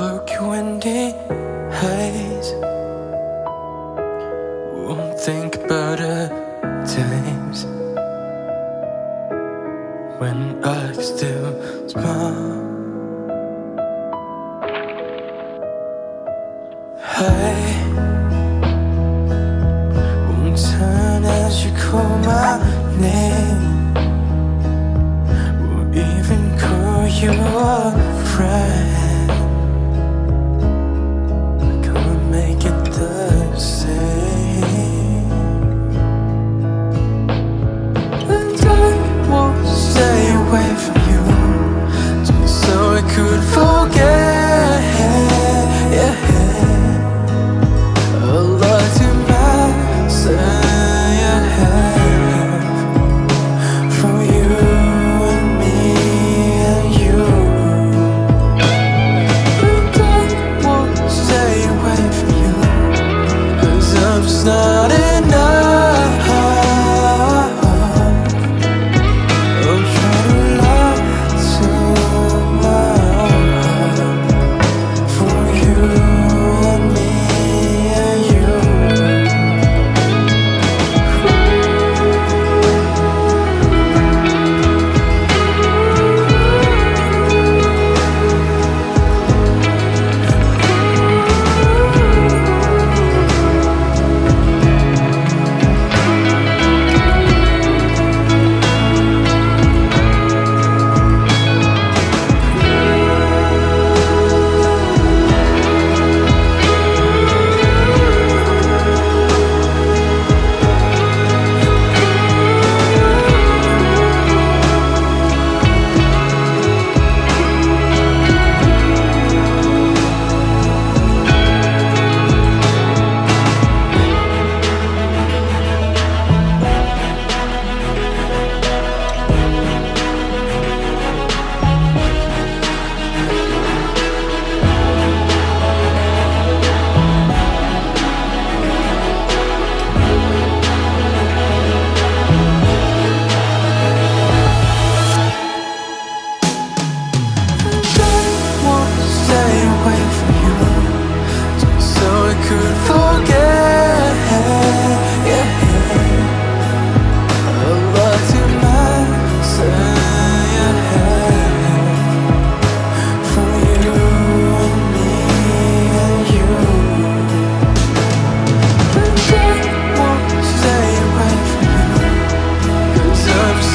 Look when the eyes. Won't think about the times When I still smile Hide not it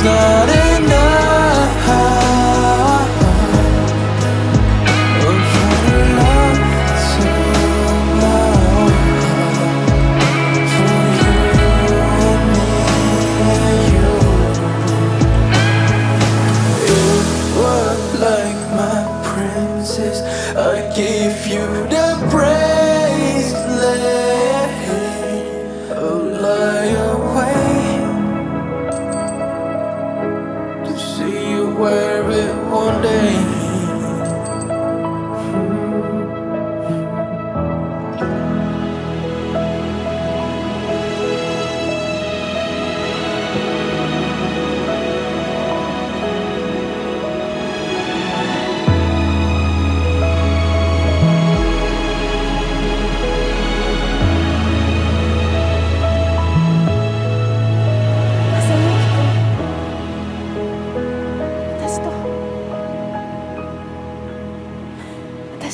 not it.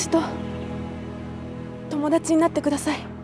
私と友達になってください。